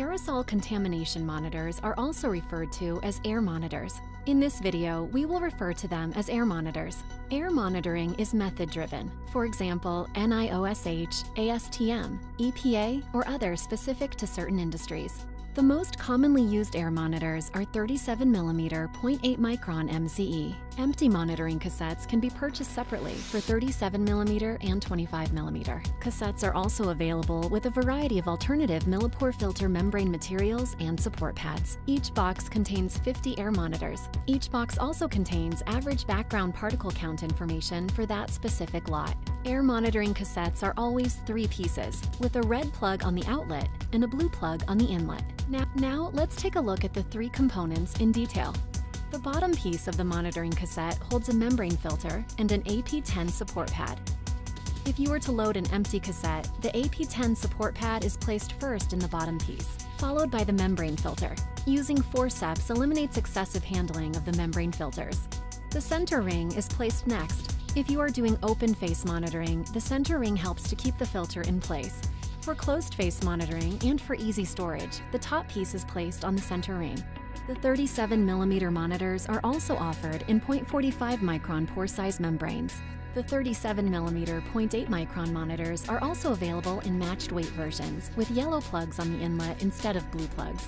Aerosol contamination monitors are also referred to as air monitors. In this video, we will refer to them as air monitors. Air monitoring is method-driven, for example, NIOSH, ASTM, EPA, or other specific to certain industries. The most commonly used air monitors are 37mm 0.8 micron MCE. Empty monitoring cassettes can be purchased separately for 37mm and 25mm. Cassettes are also available with a variety of alternative millipore filter membrane materials and support pads. Each box contains 50 air monitors. Each box also contains average background particle count information for that specific lot. Air monitoring cassettes are always three pieces, with a red plug on the outlet and a blue plug on the inlet. Now, now let's take a look at the three components in detail. The bottom piece of the monitoring cassette holds a membrane filter and an AP10 support pad. If you were to load an empty cassette, the AP10 support pad is placed first in the bottom piece, followed by the membrane filter. Using forceps eliminates excessive handling of the membrane filters. The center ring is placed next. If you are doing open face monitoring, the center ring helps to keep the filter in place. For closed face monitoring and for easy storage, the top piece is placed on the center ring. The 37mm monitors are also offered in 0.45 micron pore size membranes. The 37mm 0.8 micron monitors are also available in matched weight versions, with yellow plugs on the inlet instead of blue plugs.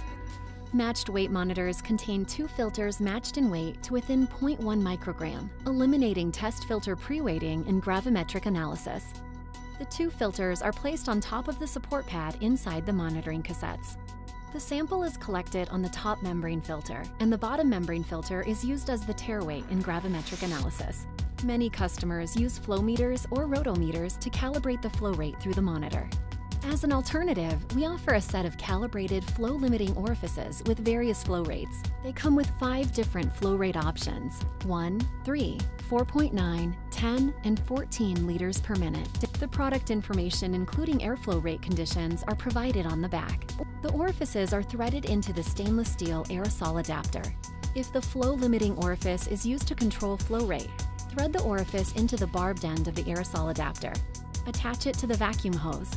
Matched weight monitors contain two filters matched in weight to within 0.1 microgram, eliminating test filter pre-weighting in gravimetric analysis. The two filters are placed on top of the support pad inside the monitoring cassettes. The sample is collected on the top membrane filter, and the bottom membrane filter is used as the tare weight in gravimetric analysis. Many customers use flow meters or rotometers to calibrate the flow rate through the monitor. As an alternative, we offer a set of calibrated flow limiting orifices with various flow rates. They come with five different flow rate options 1, 3, 4.9, 10, and 14 liters per minute. The product information, including airflow rate conditions, are provided on the back. The orifices are threaded into the stainless steel aerosol adapter. If the flow limiting orifice is used to control flow rate, thread the orifice into the barbed end of the aerosol adapter. Attach it to the vacuum hose.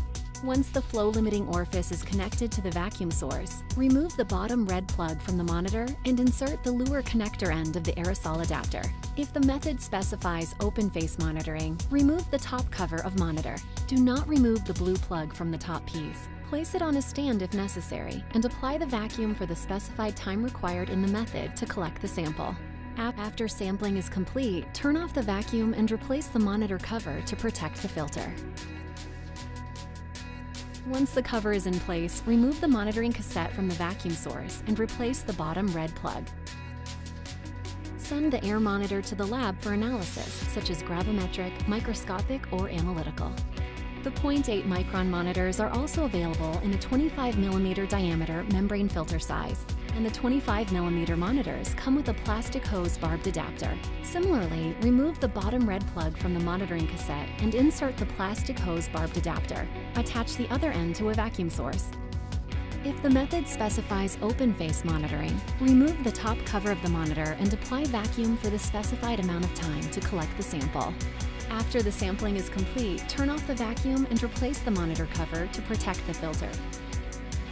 Once the flow limiting orifice is connected to the vacuum source, remove the bottom red plug from the monitor and insert the Luer connector end of the aerosol adapter. If the method specifies open face monitoring, remove the top cover of monitor. Do not remove the blue plug from the top piece. Place it on a stand if necessary, and apply the vacuum for the specified time required in the method to collect the sample. After sampling is complete, turn off the vacuum and replace the monitor cover to protect the filter. Once the cover is in place, remove the monitoring cassette from the vacuum source and replace the bottom red plug. Send the air monitor to the lab for analysis, such as gravimetric, microscopic, or analytical. The 0.8 micron monitors are also available in a 25 millimeter diameter membrane filter size, and the 25mm monitors come with a plastic hose barbed adapter. Similarly, remove the bottom red plug from the monitoring cassette and insert the plastic hose barbed adapter. Attach the other end to a vacuum source. If the method specifies open face monitoring, remove the top cover of the monitor and apply vacuum for the specified amount of time to collect the sample. After the sampling is complete, turn off the vacuum and replace the monitor cover to protect the filter.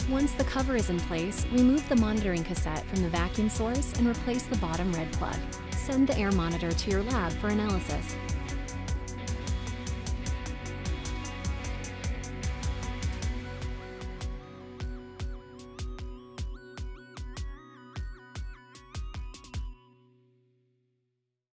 Once the cover is in place, remove the monitoring cassette from the vacuum source and replace the bottom red plug. Send the air monitor to your lab for analysis.